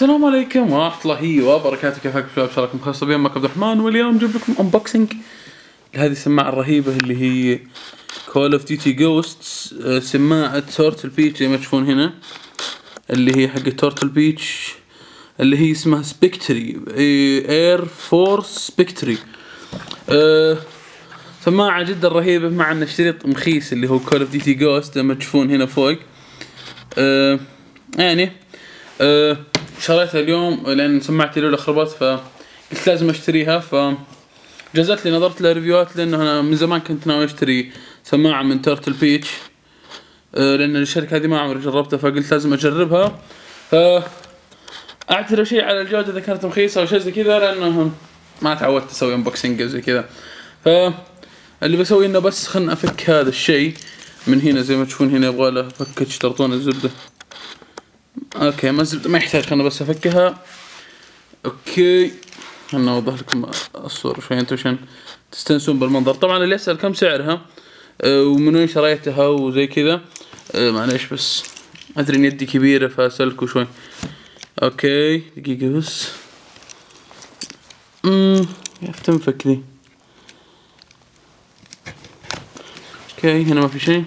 السلام عليكم ورحمة الله وبركاته. كيف حالكم شباب؟ شاركم بخير طبيعي معكم عبد الرحمن واليوم جيب لكم unboxing لهذه السماعة الرهيبة اللي هي Call of Duty Ghost سماعة Turtle Beach زي ما تشوفون هنا. اللي هي حق Turtle Beach اللي هي اسمها Spectre Ear Force Spectre سماعة جدا رهيبة مع ان شريط مخيس اللي هو Call of Duty Ghost لما تشوفون هنا فوق. آه، يعني آه، شريتها اليوم لأن سماعتي الاولى خربت فقلت لازم أشتريها ف جازت لي نظرت لها ريفيوات لأنه أنا من زمان كنت ناوي أشتري سماعة من Turtle Beach آه، لأن الشركة هذه ما عمري جربتها فقلت لازم أجربها. ف اعتذر شيء على الجودة إذا كانت رخيصة أو شيء زي كذا لأنه ما تعودت أسوي unboxing زي كذا. ف اللي بسوي إنه بس خلنا أفك هذا الشيء من هنا زي ما تشوفون هنا يبغى له فكه تشترطون الزبدة. okay ما الزبده ما يحتاج خلنا بس أفكها. okay. خلنا أوضح لكم الصورة شوي أنتم عشان تستنسون بالمنظر. طبعا اللي يسأل كم سعرها أه ومن وين شريتها وزي كذا. أه معليش بس أدري إن يدي كبيرة فاسألكوا شوي. okay دقيقة بس. امم كيف تنفك ذي. okay هنا ما في شيء.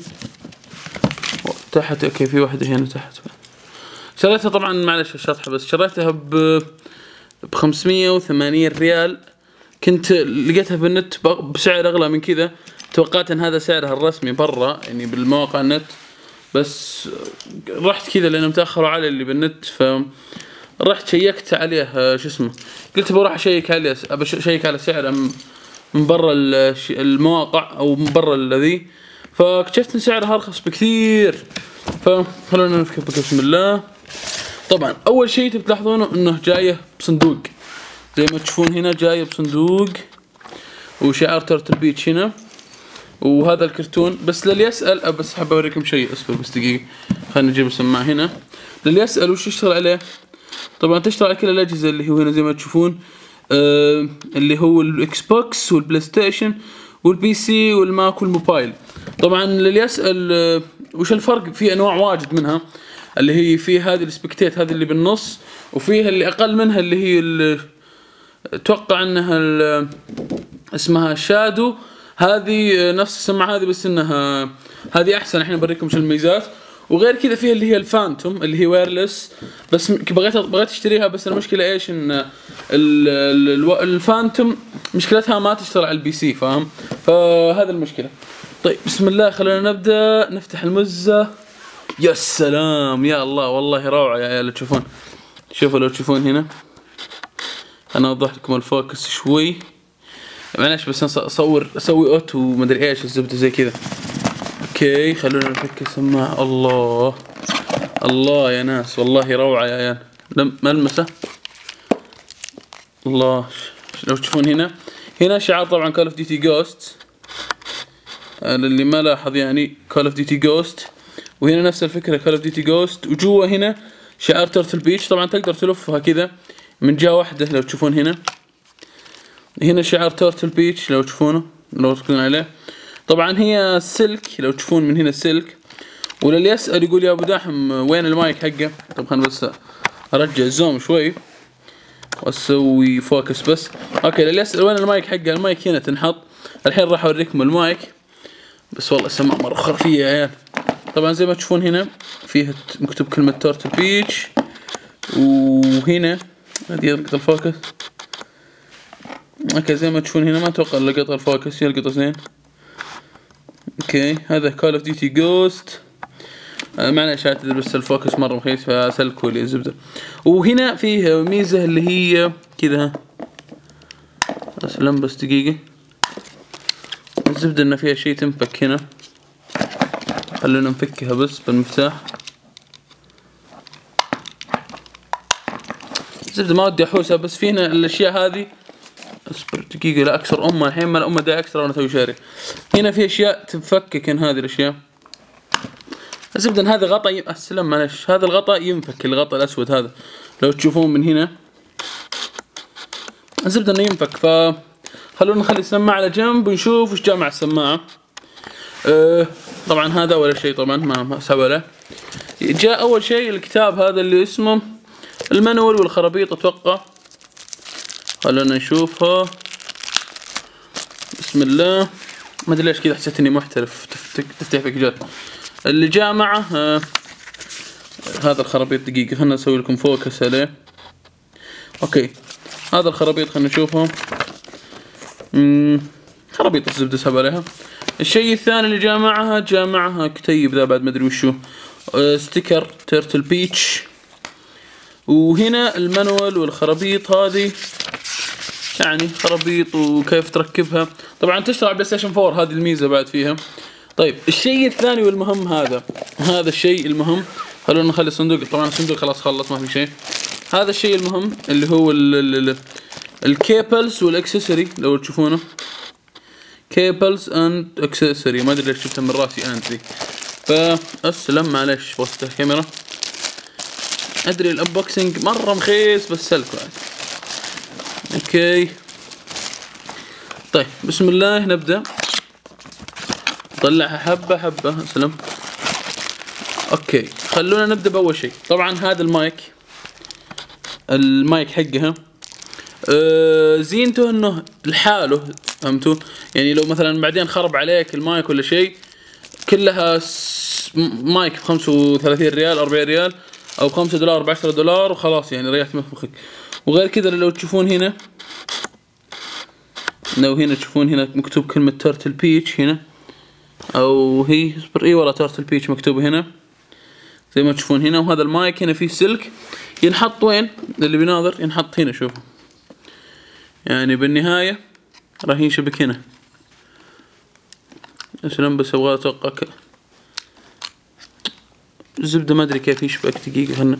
تحت okay في واحدة هنا تحت. شريتها طبعا معلش الشطحة بس شريتها ب ب 580 ريال. كنت لقيتها بالنت بسعر أغلى من كذا. توقعت إن هذا سعرها الرسمي برا يعني بالمواقع النت. بس رحت كذا لأنه متاخر على اللي بالنت ف رحت شيكت عليه شو اسمه. قلت بروح أشيك عليه أشيك على سعره من برا المواقع أو من برا الذي. فاكتشفت إن سعرها أرخص بكثير. فخلونا نفك بسم الله. طبعا أول شيء تلاحظونه إنه جاية بصندوق. زي ما تشوفون هنا جاية بصندوق وشعار تورتل بيتش هنا. وهذا الكرتون بس للي يسال بس حاب أوريكم شيء أصبر بس دقيقة. خلينا نجيب السماعة هنا. للي يسال وش يشتغل عليه؟ طبعا تشتغل على كل الأجهزة اللي هو هنا زي ما تشوفون آه اللي هو ال Xbox وال PlayStation وال PC وال Mac والموبايل. طبعا للي يسال آه وش الفرق؟ في أنواع واجد منها. اللي هي في هذه ال Spectre هذه اللي بالنص وفيها اللي أقل منها اللي هي اللي أتوقع إنها اسمها Shadow. هذه نفس السماعه هذه بس إنها هذه أحسن. الحين بريكم شو الميزات. وغير كذا فيها اللي هي ال Phantom اللي هي wireless بس بغيت بغيت أشتريها بس المشكلة إيش؟ إن ال Phantom مشكلتها ما تشتغل على ال PC فاهم؟ فهذا المشكلة. طيب بسم الله خلينا نبدأ. نفتح المزة. يا سلام يا الله والله روعة يا عيال. تشوفون؟ شوفوا لو تشوفون هنا. أنا أوضح لكم ال focus شوي. معلش بس اصور أسوي auto ومدري إيش الزبدة زي كذا. okay خلونا نفك السماعة الله. الله يا ناس والله روعة يا عيال. ملمسة. الله. لو تشوفون هنا. هنا شعار طبعا Call of Duty Ghost للي ما لاحظ يعني Call of Duty Ghost وهنا نفس الفكرة Call of Duty Ghost وجوا هنا شعار Turtle Beach طبعا تقدر تلفها كذا من جهة واحدة لو تشوفون هنا. هنا شعار Turtle Beach لو تشوفونه لو تركزون عليه. طبعا هي سلك لو تشوفون من هنا سلك وللي يسأل يقول يا أبو داحم وين المايك حقه؟ طب خلنا بس أرجع الزوم شوي وأسوي focus بس. okay للي يسأل وين المايك حقه المايك هنا تنحط. الحين راح أوريكم المايك. بس والله السماعة مرة خرافية يا عيال. طبعا زي ما تشوفون هنا فيها مكتوب كلمة Turtle Beach وهنا هذه لقطة ال focus okay زي ما تشوفون هنا ما أتوقع لقط ال focus يلقط زين okay هذا Call of Duty Ghost معلش اعتذر بس ال focus مرة مخيس فاسلكوا لي الزبدة. وهنا فيه ميزة اللي هي كذا. بس دقيقة. الزبدة انه فيها شي تنفك هنا. خلونا نفكها بس بالمفتاح. زبدة ما ودي أحوسها بس فينا الأشياء هذه. اصبر دقيقة لا أكسر امها الحين ما الأمة دا أكسر وأنا أسوي شاري. هنا في أشياء تنفكك هذه الأشياء. الزبدة إن هذا غطا ي... السلام معلش. هذا الغطا ينفك الغطا الأسود هذا. لو تشوفون من هنا. الزبدة إنه ينفك ف خلونا نخلي السماعة على جنب ونشوف وش جاء مع السماعة. أه طبعا هذا أول شيء طبعا ما سوى له. جاء أول شيء الكتاب هذا اللي اسمه ال manual والخرابيط أتوقع. خلونا نشوفها. بسم الله. ما أدري ليش كذا حسيت إني محترف. تف- تفتح package ات اللي جاء معه آه هذا الخرابيط دقيقة. خلنا نسوي لكم focus عليه. okay. هذا الخرابيط خلنا نشوفهم خرابيط الزبدة سحب عليها. الشيء الثاني اللي جاء معها معها كتيب ذا بعد ما أدري وشو. آه، sticker Turtle Beach. وهنا ال manual والخرابيط هذه. يعني خرابيط وكيف تركبها. طبعا تشتغل على PlayStation 4 هذه الميزة بعد فيها. طيب الشيء الثاني والمهم هذا. هذا الشيء المهم. خلونا نخلي الصندوق. طبعا الصندوق خلاص خلص ما في شيء. هذا الشيء المهم اللي هو ال ال ال الكيبلز والإكسسوري لو تشوفونه. كيبلز اند اكسسوري. ما أدري ليش شفتها من راسي اند ذي فأسلم معلش بوست الكاميرا. أدري الانبوكسنج مرة مخيس بس سلكوا عاد أوكي. طيب بسم الله نبدأ. طلعها حبة حبة. سلام أوكي خلونا نبدأ بأول شيء. طبعا هذا المايك. المايك حقها. آه زينته انه لحاله. فهمتوا؟ يعني لو مثلا بعدين خرب عليك المايك ولا شيء كلها مايك ب 35 ريال 40 ريال أو 5 دولار ب 10 دولار وخلاص يعني ريحت مخك. وغير كذا لو تشوفون هنا لو هنا تشوفون هنا مكتوب كلمة Turtle Beach هنا أو هي اصبر اي والله Turtle Beach مكتوبة هنا. زي ما تشوفون هنا وهذا المايك هنا فيه سلك ينحط وين؟ اللي بيناظر ينحط هنا شوف يعني بالنهاية راح ينشبك هنا. أسلم بس أبغى أتوقع الزبدة ما أدري كيف يشبك دقيقة خلنا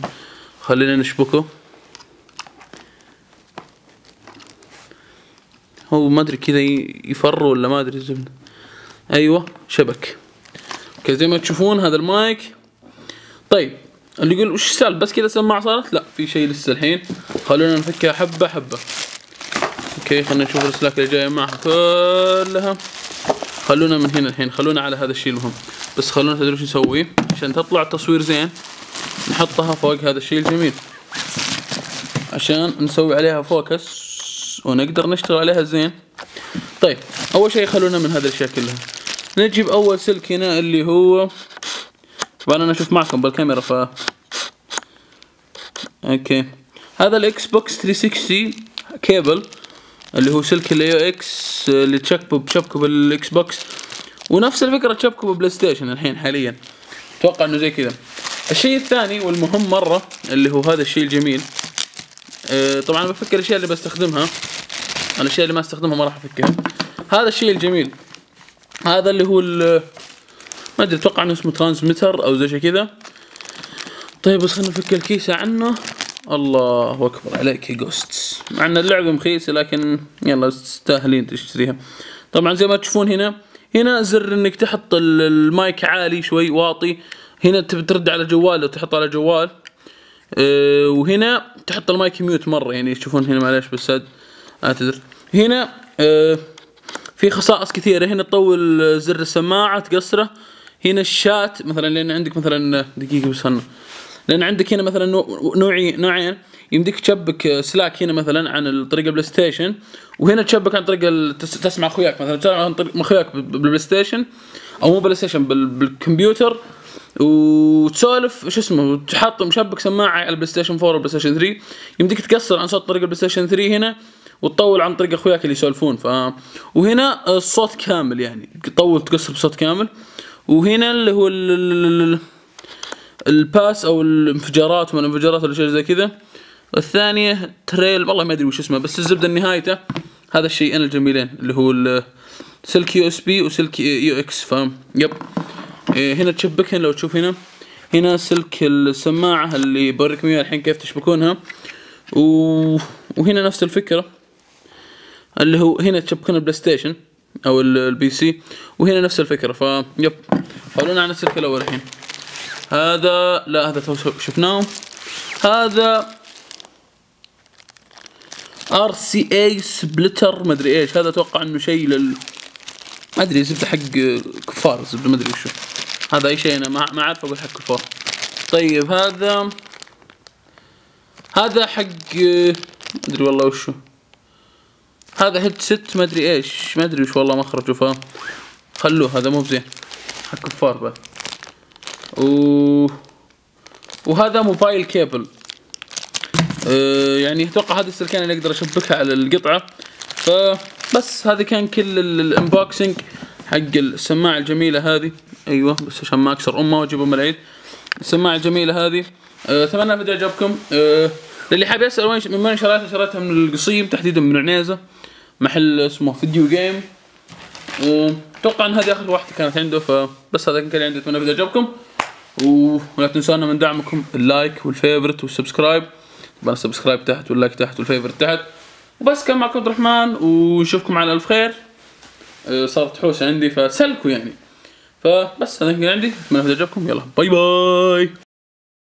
خلينا نشبكه. هو ما أدري كذا يفر ولا ما أدري الزبدة. أيوه شبك. okay زي ما تشوفون هذا المايك. طيب اللي يقول وش السالفة؟ بس كذا سماعة صارت؟ لا في شيء لسه الحين. خلونا نفكها حبة حبة. okay خلينا نشوف الأسلاك اللي جاية معها. كلها. خلونا من هنا الحين خلونا على هذا الشيء المهم بس خلونا تدري شو نسوي؟ عشان تطلع التصوير زين نحطها فوق هذا الشيء الجميل عشان نسوي عليها focus ونقدر نشتغل عليها زين. طيب أول شيء خلونا من هذه الأشياء كلها. نجيب أول سلك هنا اللي هو طبعا أنا أشوف معكم بالكاميرا ف okay. هذا ال Xbox 360 كيبل اللي هو سلك ال AUX اللي تشبكه بشبكه بال Xbox. ونفس الفكرة تشبكه ب PlayStation الحين حاليا. أتوقع إنه زي كذا. الشيء الثاني والمهم مرة اللي هو هذا الشيء الجميل آه، طبعا بفكر الأشياء اللي بستخدمها. الاشياء اللي ما استخدمها ما راح افكها هذا الشيء الجميل. هذا اللي هو ما أدري أتوقع إنه اسمه transmitter أو زي كذا. طيب بس خلينا نفك الكيسة عنه. الله أكبر عليك يا Ghost مع إن اللعبة مخيسة لكن يلا تستاهلين تشتريها. طبعا زي ما تشوفون هنا هنا زر إنك تحط ال- المايك عالي شوي واطي. هنا تبي ترد على جوال لو تحط على جوال. أه وهنا تحط المايك mute مرة يعني تشوفون هنا معليش بس اعتذر هنا أه في خصائص كثيرة. هنا تطول زر السماعة تقصره. هنا الشات مثلا لأن عندك مثلا دقيقة بس خلنا لأن عندك هنا مثلا نوع- نوعي نوعين. يمديك تشبك سلاك هنا مثلا عن طريق ال PlayStation وهنا تشبك عن طريق تسمع أخوياك مثلا تسمع عن طريق أخوياك بال- بال PlayStation أو مو PlayStation بال- بالكمبيوتر. وتسولف شو اسمه وتحط مشبك سماعة على ال PlayStation 4 وال PlayStation 3 يمديك تقصر عن صوت طريق ال PlayStation 3 هنا وتطول عن طريق أخوياك اللي يسولفون. ف وهنا الصوت كامل يعني تطول تقصر بصوت كامل. وهنا اللي هو ال... ال- ال- ال bass أو الانفجارات وما الانفجارات ولا شيء زي كذا. الثانية treble والله ما أدري وش اسمه بس الزبدة نهايته هذا الشيئين الجميلين اللي هو سلك USB وسلك AUX ف yep. إيه، هنا تشبكهن لو تشوف هنا. هنا سلك السماعة اللي بوريكم اياها الحين كيف تشبكونها. و... وهنا نفس الفكرة اللي هو هنا تشبكون ال PlayStation أو ال- ال PC وهنا نفس الفكرة ف yep. خلونا على السلك الأول الحين. هذا لا هذا تو شفناه. هذا ار سي اي سبلتر مدري إيش. هذا أتوقع إنه شيء لل ما أدري زبدة حق كفار زبدة ما أدري وشو هذا أي شيء أنا ما ما اعرف أقول حق كفار. طيب هذا هذا حق ما أدري والله وشو. هذا هيدسет ما أدري إيش. ما أدري وش والله مخرجه ف خلوه هذا مو بزين حق كفار بعد و... وهذا mobile cable. أه يعني أتوقع هذه السلكين اللي أقدر أشبكها على القطعة. فبس هذا كان كل ال- ال unboxing حق السماعة الجميلة هذه. أيوه بس عشان ما أكسر امها وأجيب أم العيد. السماعة الجميلة هذه. أه، أتمنى الفيديو عجبكم. أه للي حاب يسأل وين من وين شريتها شريتها من القصيم تحديدا من عنيزة. محل اسمه video game أه، أتوقع إن هذه آخر واحدة كانت عنده فبس هذا كان عندي. أتمنى الفيديو عجبكم. ولا تنسونا من دعمكم ال like وال favorite وال subscribe. طبعا ال subscribe تحت وال like تحت وال favorite تحت. وبس كان معكم عبد الرحمن ونشوفكم على الف خير. أه، صارت حوسة عندي فسلكوا يعني. فبس هذا كان عندي. أتمنى عجبكم يلا bye bye.